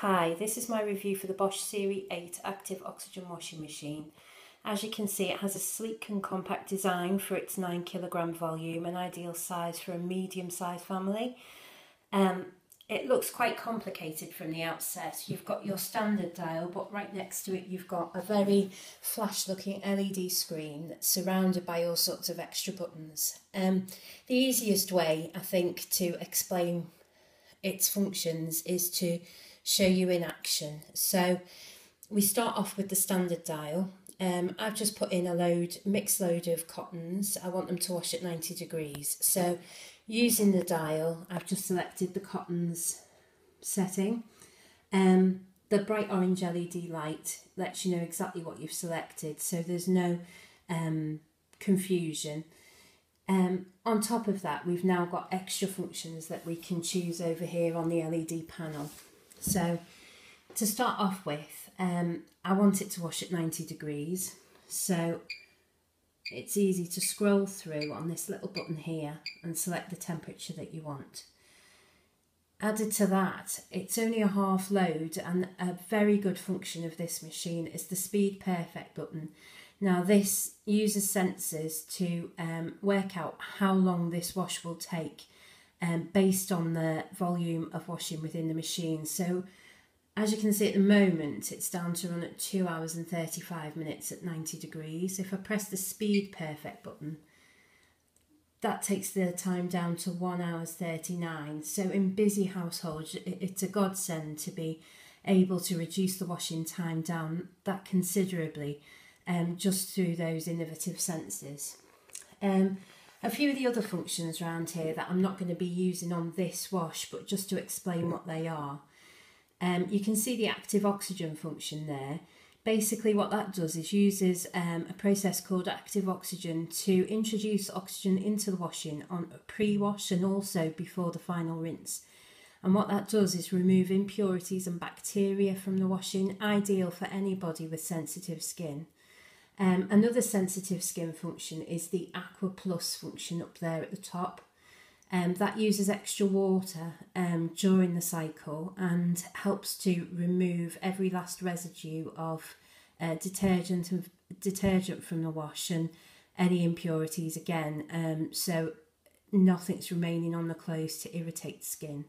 Hi, this is my review for the Bosch Series 8 Active Oxygen Washing Machine. As you can see it has a sleek and compact design for its 9kg volume, an ideal size for a medium sized family. Um, it looks quite complicated from the outset. You've got your standard dial but right next to it you've got a very flash looking LED screen that's surrounded by all sorts of extra buttons. Um, the easiest way I think to explain its functions is to show you in action. So we start off with the standard dial. Um, I've just put in a load, mixed load of cottons. I want them to wash at 90 degrees. So using the dial, I've just selected the cottons setting. Um, the bright orange LED light lets you know exactly what you've selected, so there's no um, confusion. Um, on top of that, we've now got extra functions that we can choose over here on the LED panel. So to start off with, um, I want it to wash at 90 degrees. So it's easy to scroll through on this little button here and select the temperature that you want. Added to that, it's only a half load and a very good function of this machine is the speed perfect button. Now this uses sensors to um, work out how long this wash will take um, based on the volume of washing within the machine. So as you can see at the moment, it's down to run at 2 hours and 35 minutes at 90 degrees. If I press the speed perfect button, that takes the time down to 1 hours 39. So in busy households, it's a godsend to be able to reduce the washing time down that considerably um, just through those innovative sensors. Um, a few of the other functions around here that I'm not going to be using on this wash, but just to explain what they are. Um, you can see the active oxygen function there. Basically what that does is uses um, a process called active oxygen to introduce oxygen into the washing on pre-wash and also before the final rinse. And what that does is remove impurities and bacteria from the washing, ideal for anybody with sensitive skin. Um, another sensitive skin function is the Aqua Plus function up there at the top. Um, that uses extra water um, during the cycle and helps to remove every last residue of uh, detergent and detergent from the wash and any impurities again. Um, so nothing's remaining on the clothes to irritate the skin.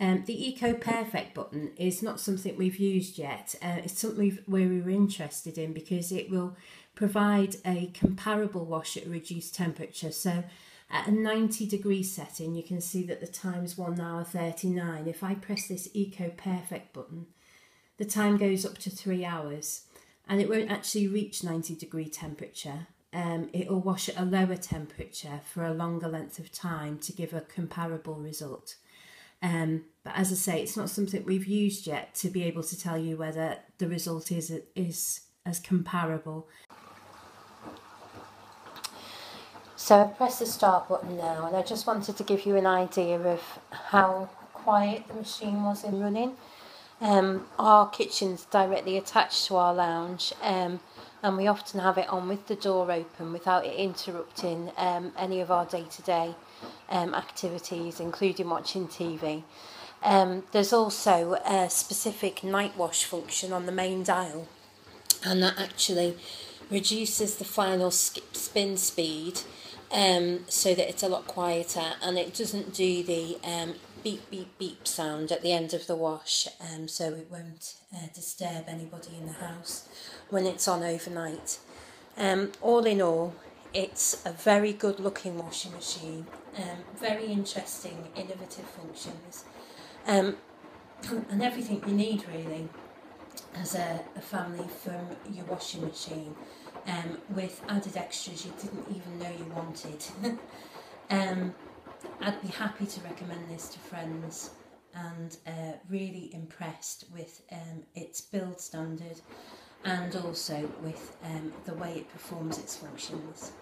Um, the Eco Perfect button is not something we've used yet. Uh, it's something where we were interested in because it will provide a comparable wash at reduced temperature. So at a 90 degree setting, you can see that the time is 1 hour 39. If I press this Eco Perfect button, the time goes up to 3 hours and it won't actually reach 90 degree temperature. Um, it will wash at a lower temperature for a longer length of time to give a comparable result. Um, but as I say, it's not something we've used yet to be able to tell you whether the result is is as comparable. So I press the start button now and I just wanted to give you an idea of how quiet the machine was in running. Um, our kitchen's directly attached to our lounge um, and we often have it on with the door open without it interrupting um, any of our day-to-day um, activities, including watching TV. Um, there's also a specific night wash function on the main dial, and that actually reduces the final spin speed um, so that it's a lot quieter and it doesn't do the um, beep beep beep sound at the end of the wash um, so it won't uh, disturb anybody in the house when it's on overnight. Um, all in all, it's a very good looking washing machine, um, very interesting, innovative functions, um, and everything you need really as a, a family from your washing machine um, with added extras you didn't even know you wanted. um, I'd be happy to recommend this to friends and uh, really impressed with um, its build standard and also with um, the way it performs its functions.